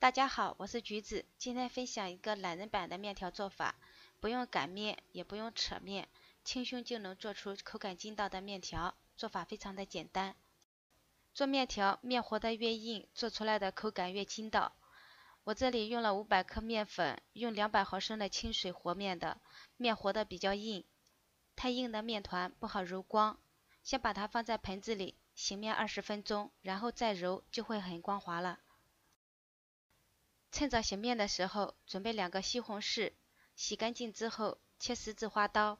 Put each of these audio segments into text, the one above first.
大家好，我是橘子，今天分享一个懒人版的面条做法，不用擀面，也不用扯面，轻松就能做出口感筋道的面条。做法非常的简单。做面条，面和的越硬，做出来的口感越筋道。我这里用了五百克面粉，用两百毫升的清水和面的，面和的比较硬，太硬的面团不好揉光。先把它放在盆子里醒面二十分钟，然后再揉，就会很光滑了。趁早醒面的时候，准备两个西红柿，洗干净之后切十字花刀，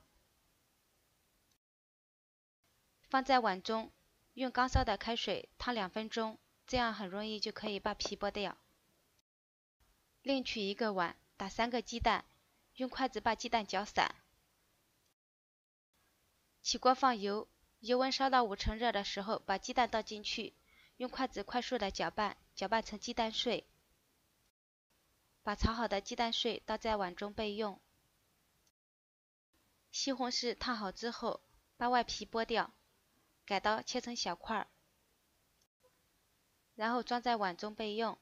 放在碗中，用刚烧的开水烫两分钟，这样很容易就可以把皮剥掉。另取一个碗，打三个鸡蛋，用筷子把鸡蛋搅散。起锅放油，油温烧到五成热的时候，把鸡蛋倒进去，用筷子快速的搅拌，搅拌成鸡蛋碎。把炒好的鸡蛋碎倒在碗中备用。西红柿烫好之后，把外皮剥掉，改刀切成小块儿，然后装在碗中备用。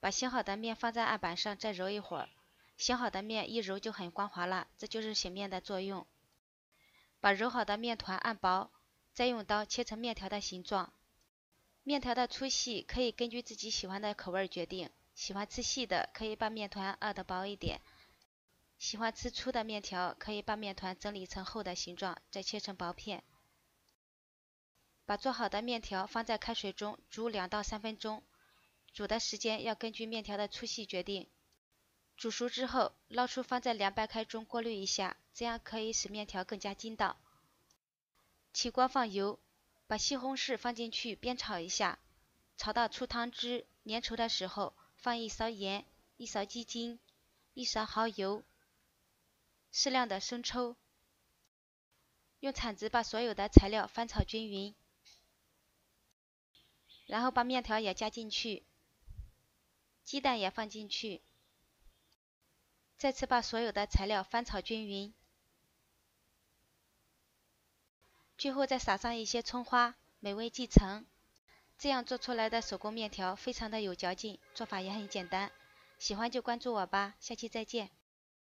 把醒好的面放在案板上，再揉一会儿。醒好的面一揉就很光滑了，这就是醒面的作用。把揉好的面团按薄，再用刀切成面条的形状。面条的粗细可以根据自己喜欢的口味决定，喜欢吃细的可以把面团按的薄一点，喜欢吃粗的面条可以把面团整理成厚的形状，再切成薄片。把做好的面条放在开水中煮两到三分钟，煮的时间要根据面条的粗细决定。煮熟之后捞出放在凉白开中过滤一下，这样可以使面条更加筋道。起锅放油。把西红柿放进去煸炒一下，炒到出汤汁粘稠的时候，放一勺盐、一勺鸡精、一勺蚝油、适量的生抽，用铲子把所有的材料翻炒均匀，然后把面条也加进去，鸡蛋也放进去，再次把所有的材料翻炒均匀。最后再撒上一些葱花，美味即成。这样做出来的手工面条非常的有嚼劲，做法也很简单。喜欢就关注我吧，下期再见。